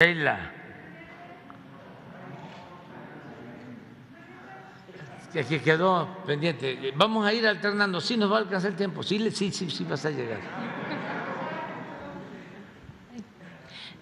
Sheila. Que que quedó pendiente. Vamos a ir alternando. Sí, nos va a alcanzar el tiempo. Sí, sí, sí, sí vas a llegar.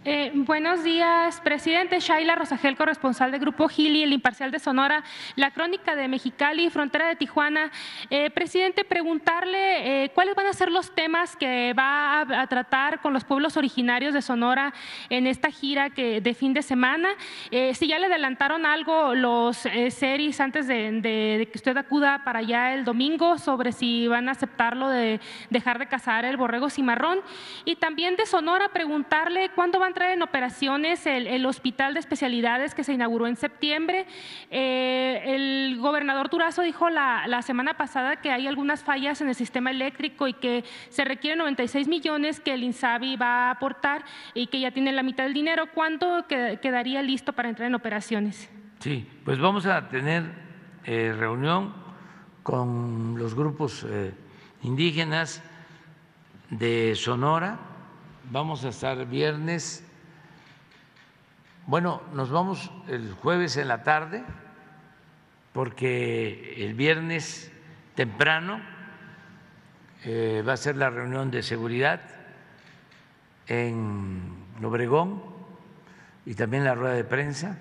Eh, buenos días, presidente. Shaila Rosagel, corresponsal del Grupo Gili, El Imparcial de Sonora, La Crónica de Mexicali, Frontera de Tijuana. Eh, presidente, preguntarle eh, cuáles van a ser los temas que va a, tratar con los pueblos originarios de Sonora en esta gira que, de fin de semana. Si ya le adelantaron algo los series antes de, que usted acuda para allá el domingo sobre si van a aceptarlo de dejar de cazar el borrego cimarrón. Y también de Sonora preguntarle cuándo va a entrar en operaciones el, hospital de especialidades que se inauguró en septiembre. Eh, el gobernador Durazo dijo la, la semana pasada que hay algunas fallas en el sistema eléctrico y que se requieren 96 millones que el INSABI va a aportar y que ya tiene la mitad del dinero. ¿Cuándo qued- quedaría listo para entrar en operaciones? Sí, pues vamos a tener eh, reunión con los grupos eh, indígenas de Sonora. Vamos a estar viernes. Bueno, nos vamos el jueves en la tarde porque el viernes temprano eh, va a ser la reunión de seguridad en Obregón y también la rueda de prensa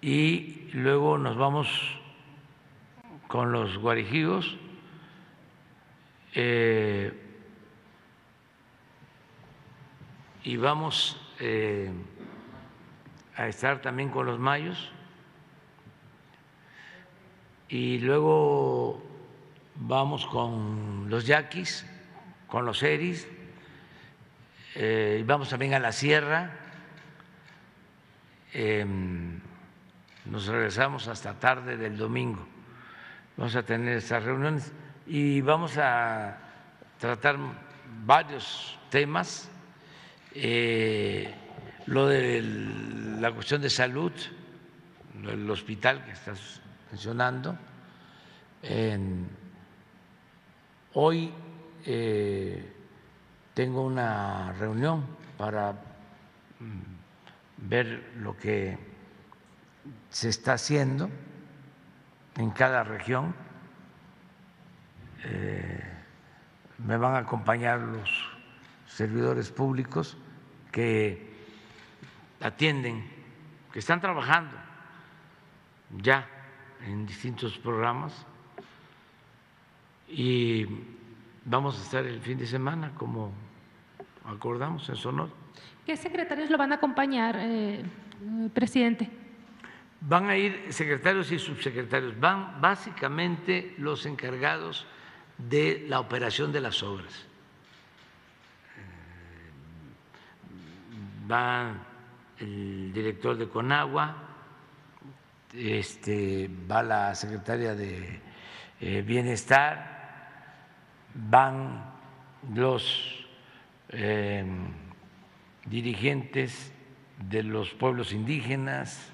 y luego nos vamos con los guarijigos. eh, y vamos eh, a estar también con los mayos y luego vamos con los yaquis, con los eris, eh, y vamos también a la sierra. em, nos regresamos hasta tarde del domingo. Vamos a tener estas reuniones y vamos a tratar varios temas. Eh, lo de la cuestión de salud, del hospital que estás mencionando. En- hoy eh, tengo una reunión para mm, ver lo que se está haciendo en cada región. Eh, me van a acompañar los servidores públicos que atienden, que están trabajando ya en distintos programas y vamos a estar el fin de semana como acordamos en Sonora. ¿Qué secretarios lo van a acompañar, eh, eh, presidente? Van a ir secretarios y subsecretarios, van básicamente los encargados de la operación de las obras. Va el director de Conagua, este, va la secretaria de eh, Bienestar, van los eh, dirigentes de los pueblos indígenas,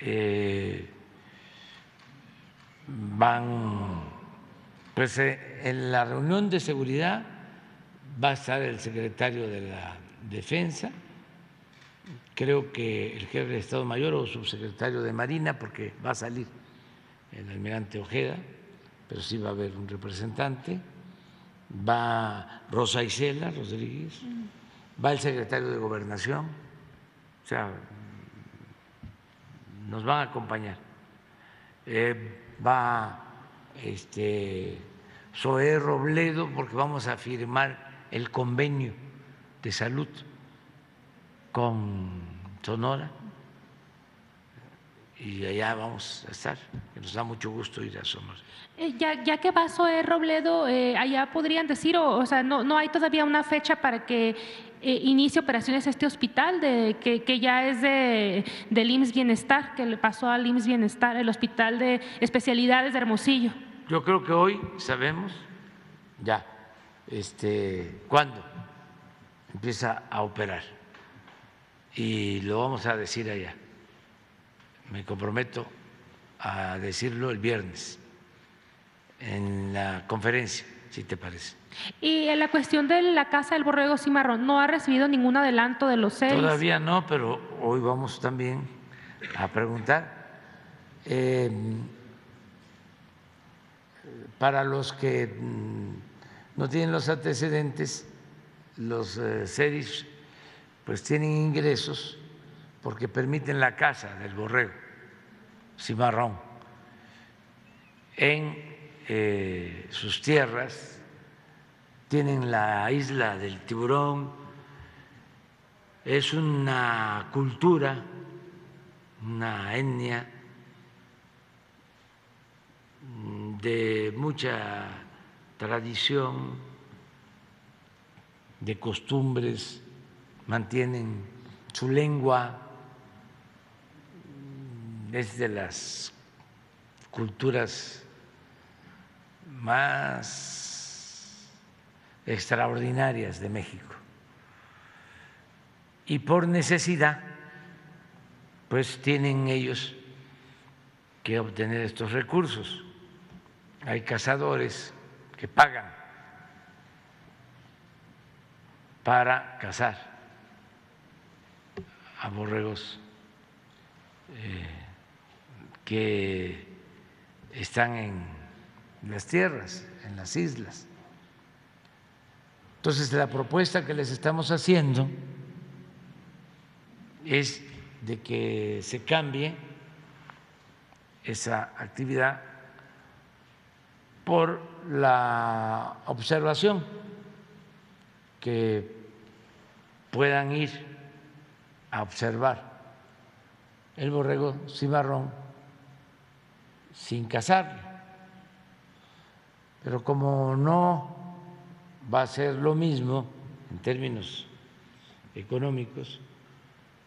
eh, van, pues en la reunión de seguridad va a estar el secretario de la Defensa, creo que el jefe de Estado Mayor o subsecretario de Marina, porque va a salir el almirante Ojeda, pero sí va a haber un representante, va Rosa Isela Rodríguez, va el secretario de Gobernación, o sea, nos van a acompañar. Eh, va este, Zoé Robledo, porque vamos a firmar el convenio de salud con Sonora y allá vamos a estar, que nos da mucho gusto ir a Sonora. Eh, ya, ya que va Zoé Robledo, eh, allá podrían decir, o, o sea, no, no hay todavía una fecha para que eh, inicie operaciones este hospital, de, que, que ya es de, del IMSS Bienestar, que le pasó al IMSS Bienestar, el Hospital de Especialidades de Hermosillo. Yo creo que hoy sabemos ya este, cuándo empieza a operar y lo vamos a decir allá. Me comprometo a decirlo el viernes en la conferencia si te parece. Y en la cuestión de la Casa del Borrego Cimarrón, ¿no ha recibido ningún adelanto de los seis? Todavía no, pero hoy vamos también a preguntar. Eh, para los que mm, no tienen los antecedentes, los eh, CEDIS pues tienen ingresos porque permiten la casa del borrego cimarrón en eh, sus tierras, tienen la isla del tiburón, es una cultura, una etnia de mucha tradición, de costumbres, mantienen su lengua, es de las culturas más extraordinarias de México. Y por necesidad, pues tienen ellos que obtener estos recursos. Hay cazadores que pagan para cazar a borregos eh, que están en las tierras, en las islas. Entonces, la propuesta que les estamos haciendo es de que se cambie esa actividad por la observación, que puedan ir a observar el borrego cimarrón sin cazarlo. Pero como no va a ser lo mismo en términos económicos,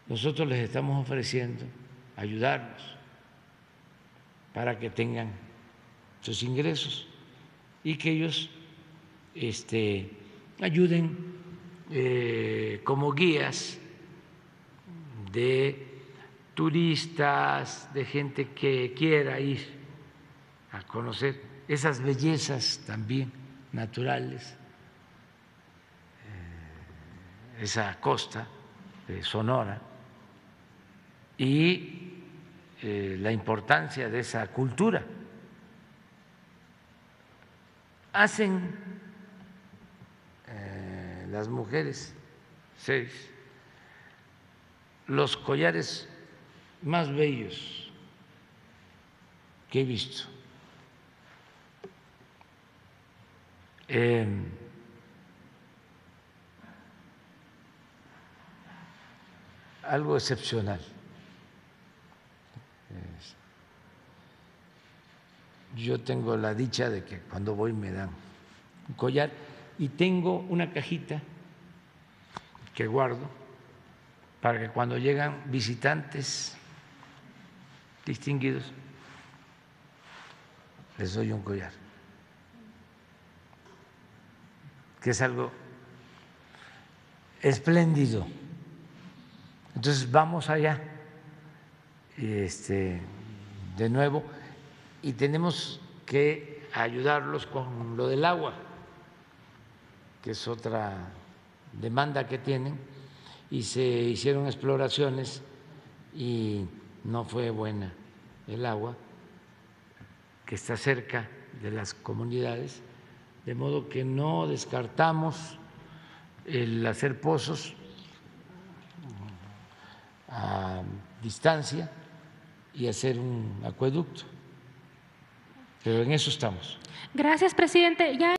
nosotros les estamos ofreciendo ayudarlos para que tengan sus ingresos y que ellos este, ayuden eh, como guías de turistas, de gente que quiera ir a conocer esas bellezas también naturales, eh, esa costa de Sonora y eh, la importancia de esa cultura hacen eh, las mujeres seis los collares más bellos que he visto. Em, algo excepcional. Yo tengo la dicha de que cuando voy me dan un collar y tengo una cajita que guardo para que cuando llegan visitantes distinguidos les doy un collar, que es algo espléndido. Entonces vamos allá, este, de nuevo y tenemos que ayudarlos con lo del agua, que es otra demanda que tienen, y se hicieron exploraciones y no fue buena el agua, que está cerca de las comunidades, de modo que no descartamos el hacer pozos a distancia y hacer un acueducto. Pero en eso estamos. Gracias, presidente. Ya